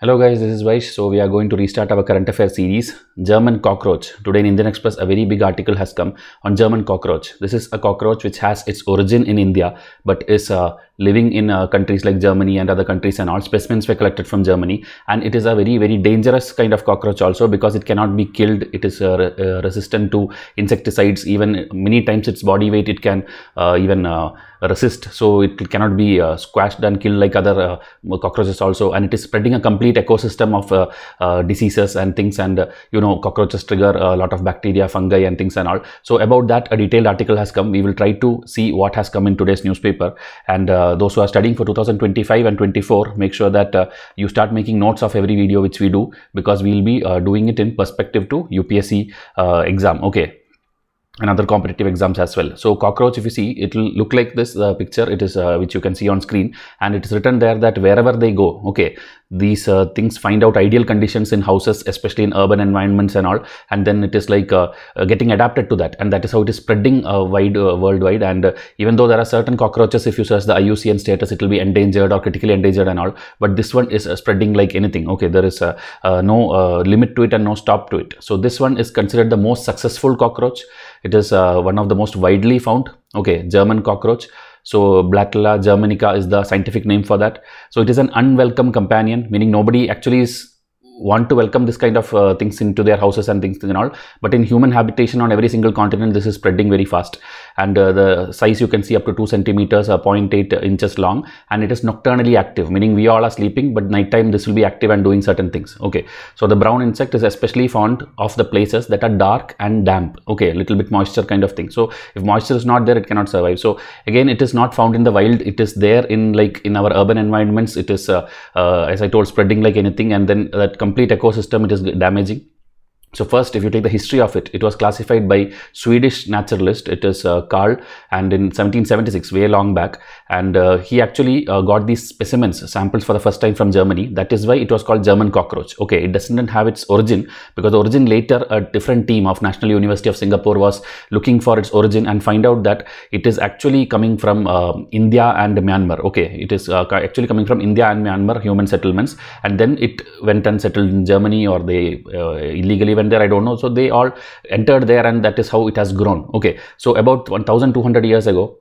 Hello guys, this is Vysh. So we are going to restart our current affairs series, German cockroach. Today in Indian Express, a very big article has come on German cockroach. This is a cockroach which has its origin in India, but is uh, living in uh, countries like Germany and other countries and all. Specimens were collected from Germany, and it is a very very dangerous kind of cockroach also because it cannot be killed. It is uh, uh, resistant to insecticides. Even many times its body weight it can uh, even uh, resist so it cannot be squashed and killed like other cockroaches also and it is spreading a complete ecosystem of uh, uh, diseases and things and uh, you know cockroaches trigger a lot of bacteria fungi and things and all. So about that a detailed article has come. We will try to see what has come in today's newspaper. And those who are studying for 2025 and 24 make sure that you start making notes of every video which we do because we will be doing it in perspective to upsc exam. Okay. And other competitive exams as well. So cockroach, if you see, it will look like this uh, picture. It is uh, which you can see on screen, and it is written there that wherever they go, okay, these uh, things find out ideal conditions in houses, especially in urban environments and all, and then it is like uh, uh, getting adapted to that, and that is how it is spreading uh, wide uh, worldwide. And uh, even though there are certain cockroaches, if you search the IUCN status, it will be endangered or critically endangered and all, but this one is spreading like anything. Okay, there is no limit to it and no stop to it. So this one is considered the most successful cockroach it is one of the most widely found okay german cockroach so blattella germanica is the scientific name for that. So it is an unwelcome companion meaning nobody actually is want to welcome this kind of uh, things into their houses and things and all. But in human habitation on every single continent this is spreading very fast and uh, the size you can see up to 2 centimeters or 0.8 inches long. And it is nocturnally active meaning we all are sleeping but nighttime this will be active and doing certain things. Okay. So the brown insect is especially fond of the places that are dark and damp. Okay. A little bit moisture kind of thing. So if moisture is not there it cannot survive. So again it is not found in the wild. It is there in like in our urban environments. It is uh, uh, as i told spreading like anything. And then that complete ecosystem it is damaging so first, if you take the history of it, it was classified by Swedish naturalist. It is uh, Carl, and in 1776, way long back, and uh, he actually uh, got these specimens, samples for the first time from Germany. That is why it was called German cockroach. Okay, it doesn't have its origin because the origin later a different team of National University of Singapore was looking for its origin and find out that it is actually coming from uh, India and Myanmar. Okay, it is uh, actually coming from India and Myanmar human settlements, and then it went and settled in Germany or they uh, illegally there i don't know. So they all entered there and that is how it has grown. Okay. So about 1200 years ago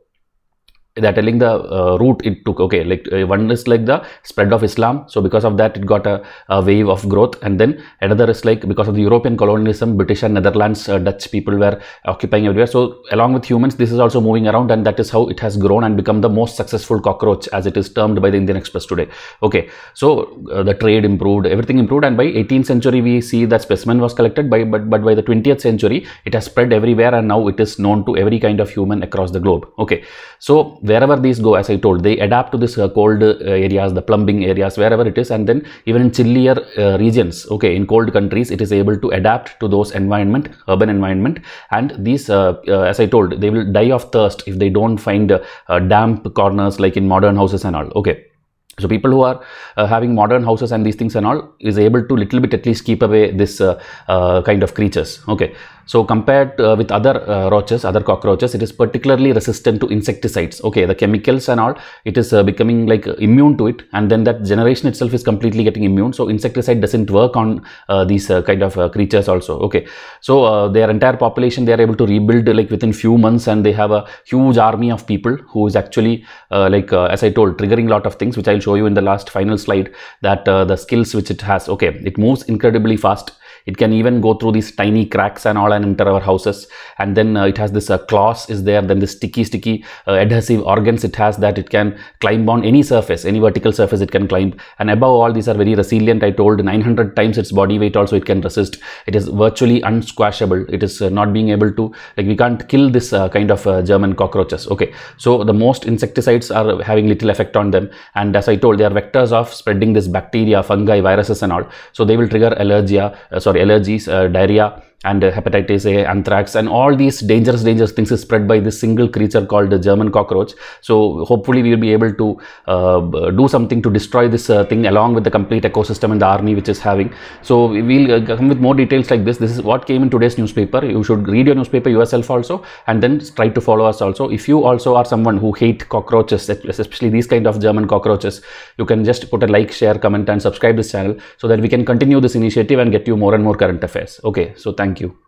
they're telling the uh, route it took. Okay like uh, one is like the spread of islam. So because of that it got a, a, wave of growth. And then another is like because of the european colonialism british and netherlands uh, dutch people were occupying everywhere. So along with humans this is also moving around. And that is how it has grown and become the most successful cockroach as it is termed by the indian express today. Okay so uh, the trade improved everything improved. And by 18th century we see that specimen was collected. By but but by the 20th century it has spread everywhere. And now it is known to every kind of human across the globe. Okay so wherever these go as i told they adapt to this uh, cold uh, areas the plumbing areas wherever it is and then even in chillier uh, regions okay in cold countries it is able to adapt to those environment urban environment. And these uh, uh, as i told they will die of thirst if they don't find uh, damp corners like in modern houses and all okay. So people who are uh, having modern houses and these things and all is able to little bit at least keep away this uh, uh, kind of creatures okay so compared uh, with other uh, roaches other cockroaches it is particularly resistant to insecticides. Okay the chemicals and all it is uh, becoming like immune to it and then that generation itself is completely getting immune. So insecticide doesn't work on these kind of creatures also. Okay so their entire population they are able to rebuild like within few months and they have a huge army of people who is actually like as i told triggering a lot of things which i'll show you in the last final slide that uh, the skills which it has. Okay it moves incredibly fast it can even go through these tiny cracks and all and enter our houses. And then uh, it has this uh, claws is there then this sticky sticky uh, adhesive organs it has that it can climb on any surface any vertical surface it can climb. And above all these are very resilient. I told 900 times its body weight also it can resist. It is virtually unsquashable. It is uh, not being able to like we can't kill this uh, kind of uh, german cockroaches. Okay. So the most insecticides are having little effect on them. And as i told they are vectors of spreading this bacteria fungi viruses and all. So they will trigger allergia sorry allergies, uh, diarrhea, and uh, hepatitis A, anthrax, and all these dangerous, dangerous things is spread by this single creature called the German cockroach. So hopefully we will be able to uh, do something to destroy this uh, thing along with the complete ecosystem and the army which is having. So we'll uh, come with more details like this. This is what came in today's newspaper. You should read your newspaper yourself also and then try to follow us also. If you also are someone who hate cockroaches, especially these kind of German cockroaches, you can just put a like, share, comment and subscribe this channel so that we can continue this initiative and get you more and more current affairs. Okay, so thank you.